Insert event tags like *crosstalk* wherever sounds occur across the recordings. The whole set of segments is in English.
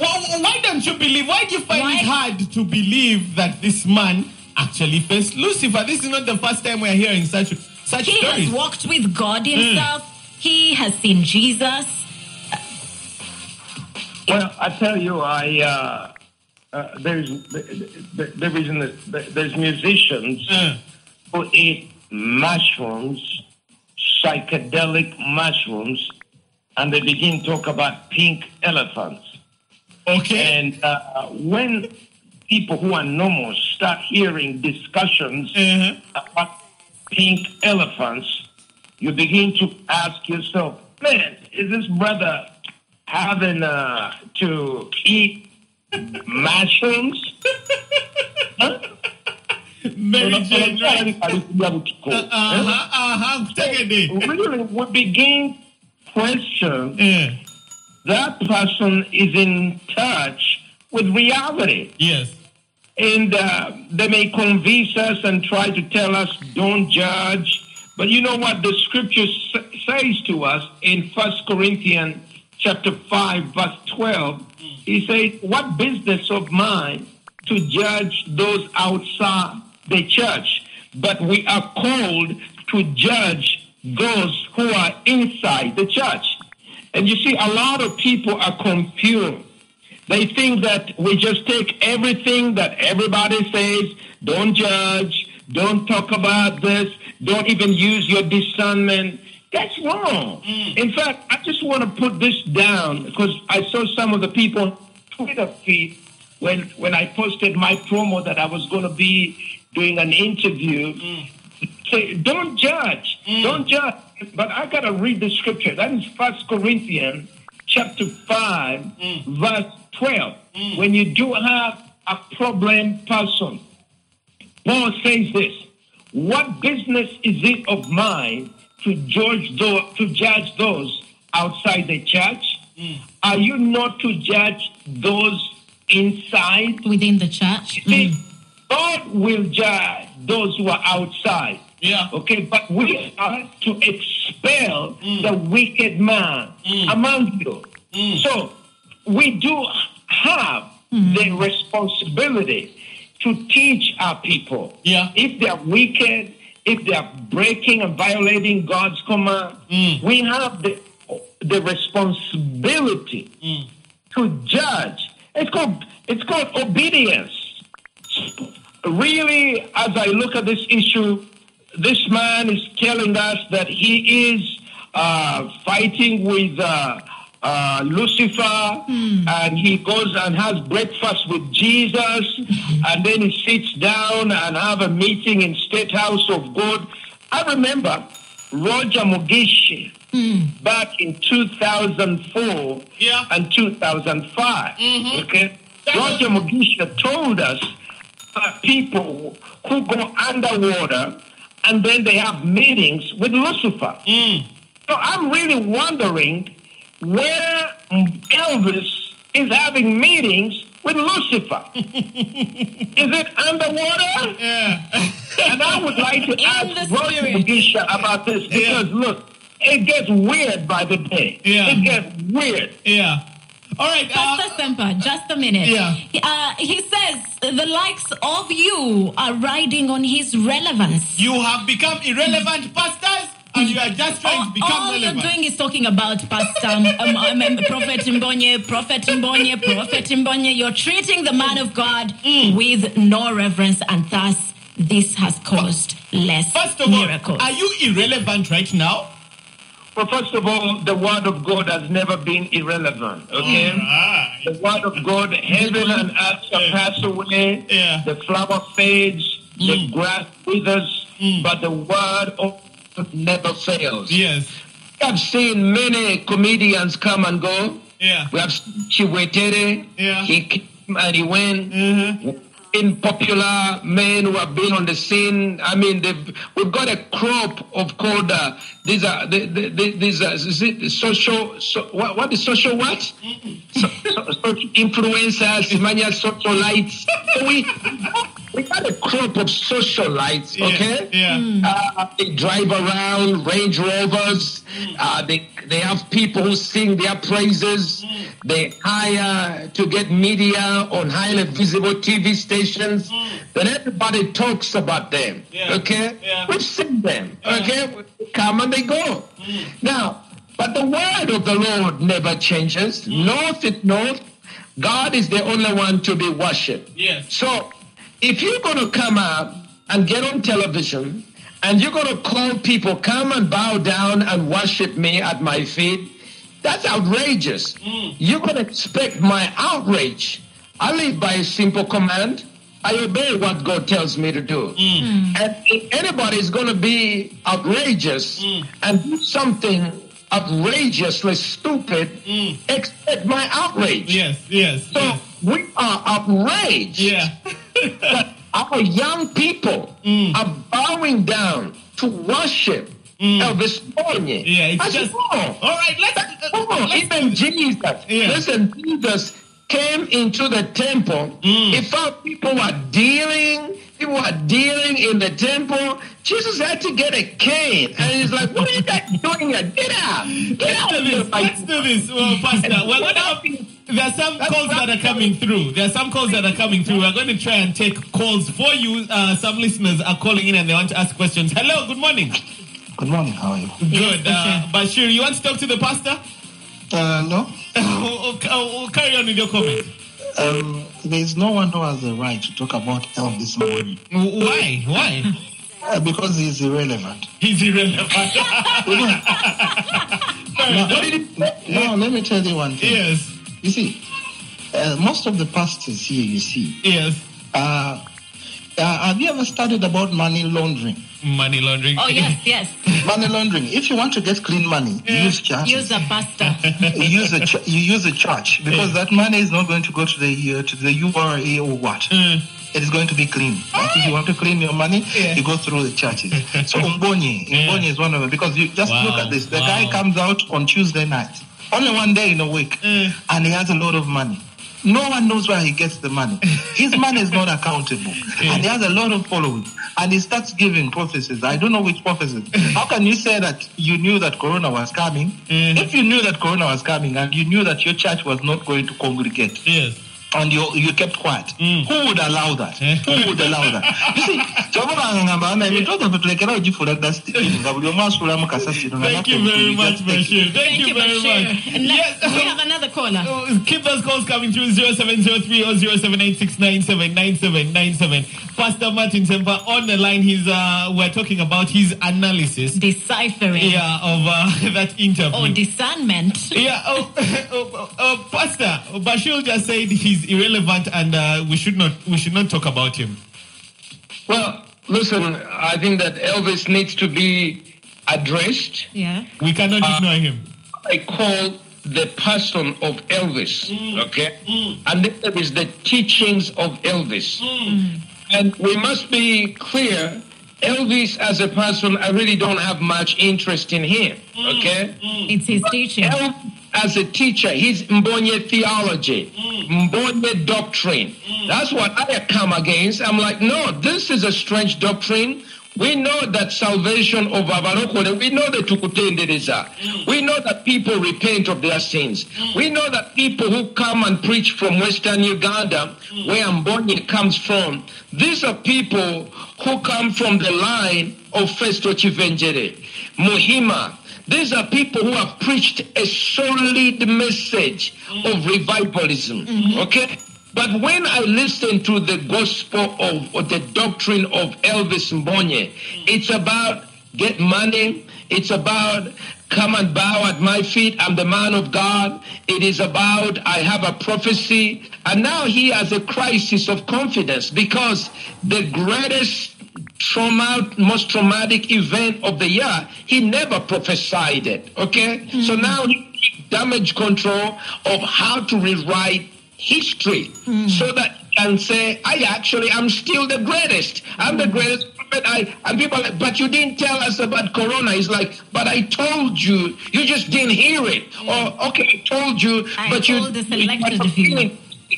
Well, why don't you believe? Why do you find Why? it hard to believe that this man actually faced Lucifer? This is not the first time we're hearing such such He stories. has walked with God Hmm. himself. He has seen Jesus. Well, I tell you, I uh, uh, there's there is an, there's musicians Uh, who eat mushrooms, psychedelic mushrooms, and they begin talk about pink elephants. okay. And uh, when people who are normal start hearing discussions Uh-huh. about pink elephants, you begin to ask yourself, man, is this brother having uh, to eat mushrooms? *laughs* Huh? Mary Jane, right? Uh-huh. Uh-huh, uh-huh. Take it in. Really, we begin question. Uh, that person is in touch with reality. yes. and uh, they may convince us and try to tell us don't judge. But you know what the scripture says to us in First corinthians chapter 5 verse 12 he says what business of mine to judge those outside the church? But we are called to judge those who are inside the church and you see a lot of people are confused they think that we just take everything that everybody says, don't judge, don't talk about this, don't even use your discernment. That's wrong. Mm. In fact, I just want to put this down because I saw some of the people Twitter feed when when I posted my promo that I was going to be doing an interview. Mm. Say, don't judge, mm. don't judge. But I got to read the scripture. That is First Corinthians chapter 5, mm. verse 12. Mm. When you do have a problem person, Paul says this What business is it of mine to judge those, to judge those outside the church? Are you not to judge those inside? Within the church. See, God will judge those who are outside. Yeah. Okay, but we are to expel mm. the wicked man mm. among you. Mm. So we do have the responsibility to teach our people. Yeah. If they are wicked, if they are breaking and violating God's command, we have the the responsibility to judge. It's called it's called obedience. Really, as I look at this issue, this man is telling us that he is uh, fighting with uh, uh, Lucifer, and he goes and has breakfast with Jesus, and then he sits down and have a meeting in State House of God. I remember Roger Mugisha back in 2004 Yeah. and 2005. Okay, Roger Mugisha told us that people who go underwater and then they have meetings with Lucifer. So I'm really wondering where Elvis is having meetings with Lucifer. *laughs* is it underwater? Yeah. And I would like to *laughs* ask Roger. About this because look, it gets weird by the day. Yeah. It gets weird. yeah. All right. Uh, Pastor Ssempa, just a minute. Yeah. Uh, he says the likes of you are riding on his relevance. you have become irrelevant pastors, and you are just trying All, to become all you're relevant. doing is talking about Pastor um, um, um, Prophet Mbonye, Prophet Mbonye, Prophet Mbonye. You're treating the man of God Mm. with no reverence, and thus this has caused less First of all, miracles. are you irrelevant right now? Well, first of all, the word of God has never been irrelevant. Okay. Right. The word of God, heaven and earth shall pass away. Yeah. The flower fades, the mm. grass withers, mm. but the word of God never fails. Yes. We have seen many comedians come and go. Yeah. We have Chiwetere. Yeah. He came and he went. Mhm. In popular men who have been on the scene. I mean, they've, we've got a crop of called uh, these are the, the, the, these are social so, what what is social what so, so, social influencers, *laughs* mania socialites. So we we got a crop of socialites, Yeah, okay? yeah. Hmm. Uh, they drive around Range Rovers. Hmm. Uh, they they have people who sing their praises. Hmm. They hire to get media on highly visible TV stations. Then everybody talks about them. Yeah, Okay, yeah. we've seen them. Okay, come and they go. Now, but the word of the Lord never changes. North is north. God is the only one to be worshipped. Yes. So if you're going to come out and get on television and you're going to call people, come and bow down and worship me at my feet, that's outrageous. Mm. You're going to expect my outrage. I live by a simple command. I obey what God tells me to do. Mm. Mm. And if anybody is going to be outrageous and do something outrageously stupid, expect my outrage. Yes, yes, So yes. we are outraged Yeah. *laughs* *laughs* our young people Mm. are bowing down to worship Elvis Presley. Yeah, it's That's just wrong. all right. Let's, uh, wrong. let's Even Jesus, Yeah. listen, Jesus came into the temple. Mm. He found people were dealing, people were dealing in the temple. Jesus had to get a cane. And he's like, what are you guys doing here? Get out. Get Let's out do of here. this. Let's do this, well, Pastor. We're gonna have, there are some calls that are coming through. There are some calls that are coming through. We're going to try and take calls for you. Uh, some listeners are calling in and they want to ask questions. Hello, good morning. Good morning. How are you? Good. Uh, Bashir, you want to talk to the pastor? Uh, no. *laughs* Oh, oh, oh, carry on with your comment. Um, there is no one who has the right to talk about Elvis Mbonye Why? Why? uh, because he's irrelevant. He's irrelevant. *laughs* No. No, let me tell you one thing. yes. You see, uh, most of the pastors here you see, Yes. uh, uh, have you ever studied about money laundering? Money laundering. Oh, yes, yes. *laughs* money laundering. If you want to get clean money, use churches. Use a pastor. *laughs* you use a ch- you use a church because that money is not going to go to the uh, to the URA or what. Mm. It is going to be clean. Like if you want to clean your money, Yeah. you go through the churches. *laughs* So Umbonye, Yeah. Is one of them because you just Wow, look at this. The wow. guy comes out on Tuesday night, only one day in a week, Mm. and he has a lot of money. No one knows where he gets the money. His *laughs* money is not accountable, and he has a lot of following. And he starts giving prophecies. I don't know which prophecies. How can you say that you knew that Corona was coming? Mm. If you knew that Corona was coming and you knew that your church was not going to congregate, Yes. And you you kept quiet. Mm. Who would allow that? Eh? Who would allow that? You see, kyobanga ngamba bana eh? ebintu tulekerawo gifula dustbin eh? nga buli omu asuulamu kasasiro nga Thank you very much, just take it. Bashir. Thank, Thank you you, very much. Yes. we have another caller. Oh, Keep those calls coming through 0703 or 0786979797. Pastor Martin Sempa on the line. He's uh, we're talking about his analysis Deciphering. yeah, of uh, *laughs* that interview. Oh, discernment. yeah, oh, *laughs* oh, oh, Pastor Bashir just said he's irrelevant and uh, we should not we should not talk about him. Well, listen, I think that Elvis needs to be addressed. Yeah. We cannot ignore him. I call the person of Elvis, okay? And then there is the teachings of Elvis. And we must be clear, Elvis as a person, I really don't have much interest in him, mm, okay? Mm. It's his teaching. Elvis as a teacher, his Mbonye theology, mm. Mbonye doctrine. That's what I come against. I'm like, no, this is a strange doctrine. We know that salvation of Abarokole, we know the Tukutendereza. We know that people repent of their sins. We know that people who come and preach from Western Uganda, where Mbonye comes from, these are people who come from the line of Festo Kivengere, Muhima, these are people who have preached a solid message of revivalism. Mm-hmm. Okay? But when I listen to the gospel of or the doctrine of Elvis Mbonye, it's about get money, it's about come and bow at my feet, I'm the man of God. It is about I have a prophecy. And now he has a crisis of confidence because the greatest trauma, most traumatic event of the year, he never prophesied it. Okay? So mm. now he damage control of how to rewrite history so that and say, I actually am still the greatest. I'm the greatest prophet. I, and people are like, but you didn't tell us about Corona. It's like, but I told you. You just didn't hear it. Or, okay, I told you, I but you told the selected few. you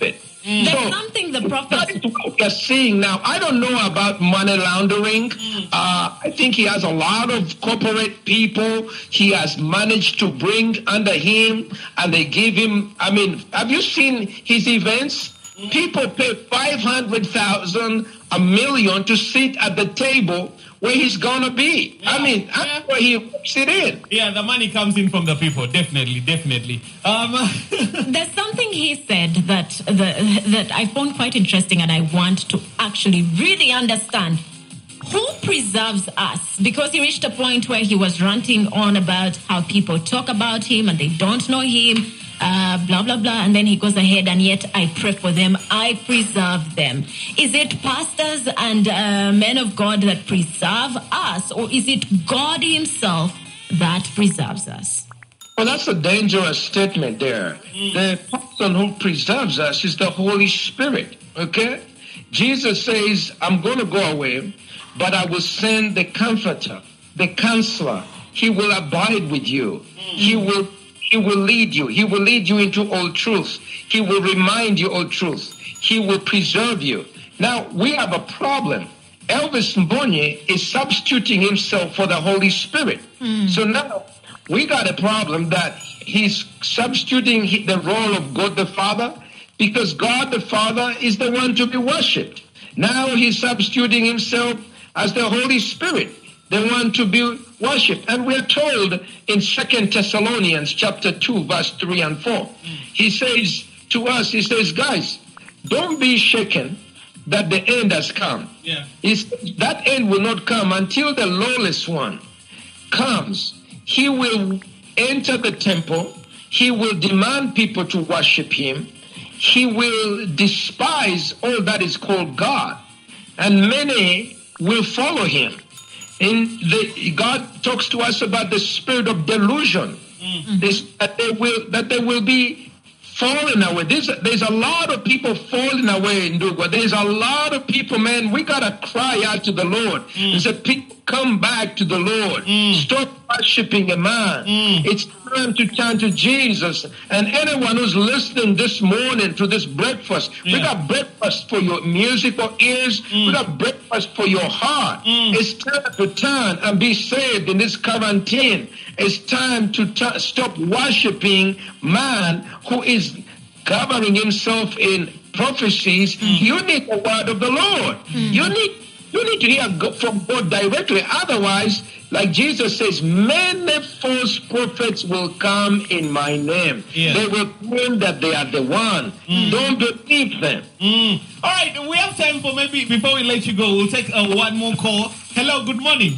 it. *laughs* Mm. There's So- something the prophet is what we are seeing now. I don't know about money laundering. Mm. Uh, I think he has a lot of corporate people he has managed to bring under him, and they give him. I mean, have you seen his events? Mm. People pay five hundred thousand, a million to sit at the table where he's gonna be. I Yeah, mean, yeah. that's where he works it in. Yeah, the money comes in from the people. Definitely, definitely. Um, *laughs* There's something he said that the, that I found quite interesting, and I want to actually really understand who preserves us because he reached a point where he was ranting on about how people talk about him and they don't know him. Uh, blah blah blah, and then he goes ahead and yet I pray for them, I preserve them. Is it pastors and uh, men of God that preserve us, or is it God Himself that preserves us? Well, that's a dangerous statement there. The person who preserves us is the Holy Spirit. Okay? Jesus says, I'm going to go away, but I will send the comforter, the counselor. He will abide with you. He will he will lead you. He will lead you into all truth. He will remind you all truth. He will preserve you. Now, we have a problem. Elvis Mbonye is substituting himself for the Holy Spirit. Hmm. So now we got a problem that he's substituting the role of God the Father because God the Father is the one to be worshipped. Now he's substituting himself as the Holy Spirit, the want to be worshipped. And we're told in Second Thessalonians chapter 2, verse 3 and 4. He says to us, he says, guys, don't be shaken that the end has come. yeah. Is that end will not come until the lawless one comes. He will enter the temple. He will demand people to worship him. He will despise all that is called God, and many will follow him. In the God talks to us about the spirit of delusion. Mm. This, that they will that they will be falling away. There's a, there's a lot of people falling away in Dugwa. There's a lot of people, man. We gotta cry out to the Lord. Mm. There's a people come back to the Lord. Mm. Stop worshiping a man. Mm. It's time to turn to Jesus. And anyone who's listening this morning to this breakfast, we got breakfast for your musical ears. Mm. We got breakfast for your heart. Mm. It's time to turn and be saved in this quarantine. It's time to tu- stop worshiping man who is covering himself in prophecies. You need the word of the Lord. You need you need to hear from God directly. Otherwise, like Jesus says, many false prophets will come in my name. Yeah. They will claim that they are the one. Don't believe them. Mm. All right, we have time for maybe before we let you go, we'll take uh, one more call. Hello, good morning.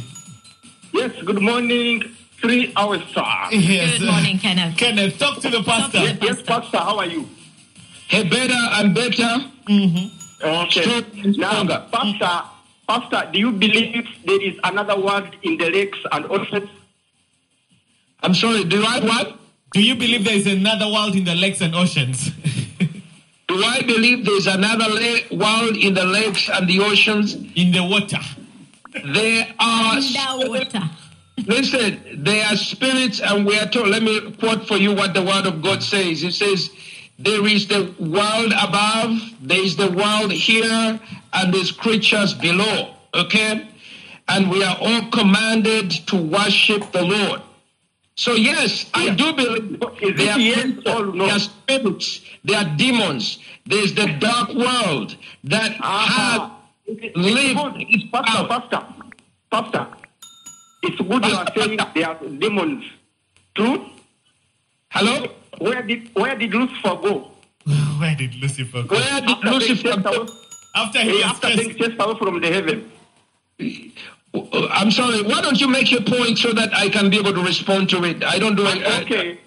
Yes, good morning. Three hours, sir. Yes. Good morning, Kenneth. Kenneth, talk to the pastor. Talk to Yes, Pastor, how are you? Hey, better and better. Okay. Strong and Now, stronger. Pastor, Pastor, do you believe there is another world in the lakes and oceans? I'm sorry, do I what? Do you believe there is another world in the lakes and oceans? *laughs* Do I believe there's another la- world in the lakes and the oceans? in the water? There are Underwater. Listen, they are spirits, and we are told. Let me quote for you what the Word of God says. It says, There is the world above, there is the world here, and there's creatures below. Okay? And we are all commanded to worship the Lord. So, yes, I do believe Is there are, yes creatures, no? there are spirits, there are demons, there's the dark world that Ah, have it's lived its Pastor, power. Pastor, Pastor, it's good you are saying there are demons. True? Hello? Where did where did Lucifer go? *laughs* Where did Lucifer go? Where did After Lucifer chased go? Away, After he after chased- being chased away from the heaven. I'm sorry. Why don't you make your point so that I can be able to respond to it? I don't do it. uh, Okay.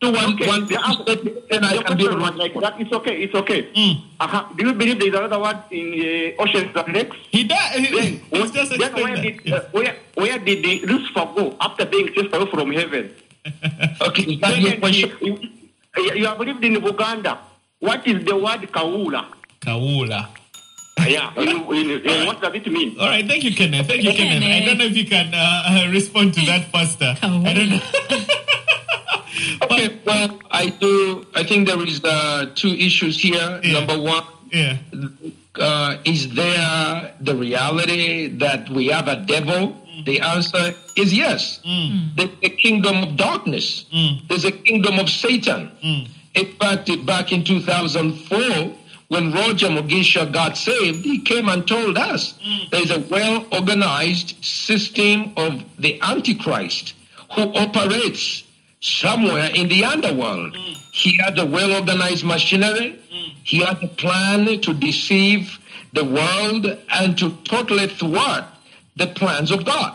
do one, Okay, one the answer- then I your can be able question was to like that. It's okay. It's okay. Mm. Uh-huh. Do you believe there is another word in the oceans and lakes? He died. Then, It's just then where did that. uh, where where did the Lucifer go after being chased away from heaven? *laughs* Okay, is that your question? you, you you have lived in Uganda. What is the word kaula? Kaula. Yeah. What does it mean? All right, thank you, Kenneth. Thank you, Kenneth. I don't know if you can uh, uh, respond to that, Pastor. *laughs* I don't know. *laughs* Okay, well, I do. I think there is uh, two issues here. Yeah. Number one, Yeah. uh, is there the reality that we have a devil? The answer is yes. There's a kingdom of darkness. There's a kingdom of Satan. In fact, back in 2004, when Roger Mugisha got saved, he came and told us mm. there's a well organized system of the Antichrist who operates somewhere in the underworld. Mm. He had a well organized machinery. Mm. He had a plan to deceive the world and to totally thwart the plans of God,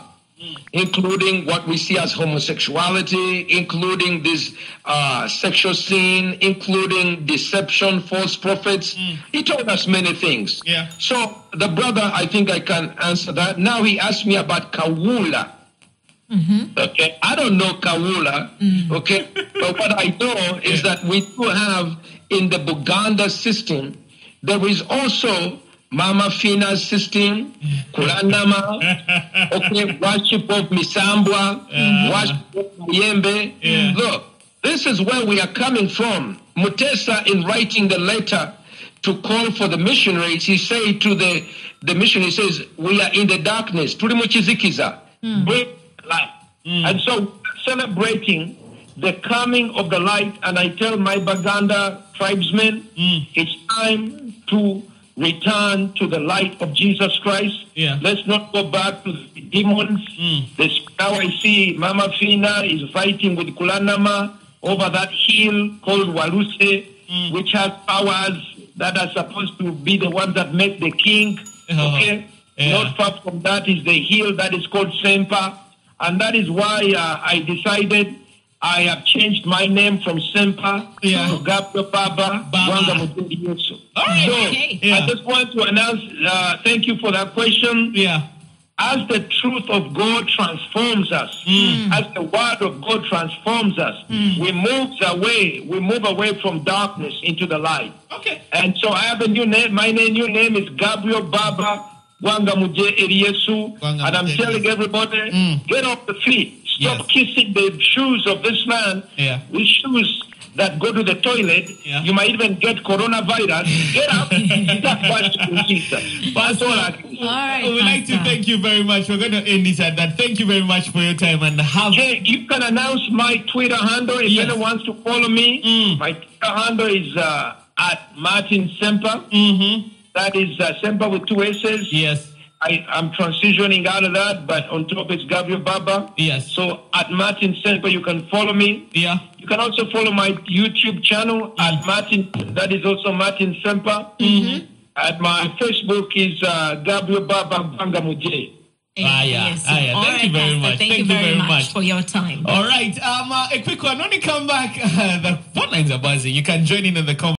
including what we see as homosexuality, including this uh, sexual sin, including deception, false prophets. Mm. He told us many things. Yeah. So the brother, I think I can answer that. Now he asked me about Kawula. Mm-hmm. Okay, I don't know Kawula. Mm. Okay, but what I know is that we do have in the Buganda system, there is also Mama Fina system, Kulanama, *laughs* okay, worship of Misambwa, worship of Mayembe. Yeah. Look, this is where we are coming from. Mutesa, in writing the letter to call for the missionaries, he said to the, the missionary, he says, we are in the darkness. Tuli mukizikiza. Hmm. Bring light. Hmm. And so celebrating the coming of the light, and I tell my Baganda tribesmen, hmm. it's time to return to the light of Jesus Christ. Yeah. Let's not go back to the demons. This, now I see Mama Fina is fighting with Kulanama over that hill called Waluse, which has powers that are supposed to be the ones that make the king. Oh, Okay? yeah. Not far from that is the hill that is called Sempa. And that is why uh, I decided I have changed my name from Sempa Yeah. to Gabriel Baba, Baba. Wanga Mujendi Yesu. All right. So Okay. Yeah. I just want to announce, uh, thank you for that question. Yeah. As the truth of God transforms us, Mm. as the word of God transforms us, we move away, we move away from darkness into the light. Okay. And so I have a new name. My name, new name is Gabriel Baba Wanga Muje Eriesu. And I'm telling everybody, get off the feet. Stop Yes. kissing the shoes of this man. Yeah. These shoes that go to the toilet. Yeah. You might even get coronavirus. Get up. Start worshiping Jesus. That's all I can say. All right. We would like to thank you very much. We're going to end this at that. Thank you very much for your time and have. Okay, you can announce my Twitter handle if Yes. anyone wants to follow me. Mm. My Twitter handle is uh, at Martin Ssempa. Mm-hmm. That is uh, Ssempa with two S's. Yes. I, I'm transitioning out of that, but on top it's Gabriel Baba. Yes. So at Martin Ssempa, you can follow me. Yeah. You can also follow my YouTube channel at Martin. That is also Martin Ssempa. Mm-hmm. At my Facebook is uh, Gabriel Baba Bangamuje. Ah, yeah. Yes. Ah, yeah. Thank right, you very Pastor. much. Thank, you very, much. for your time. All right. Um, uh, a quick one. When you come back, the phone lines are buzzing. You can join in on the conversation.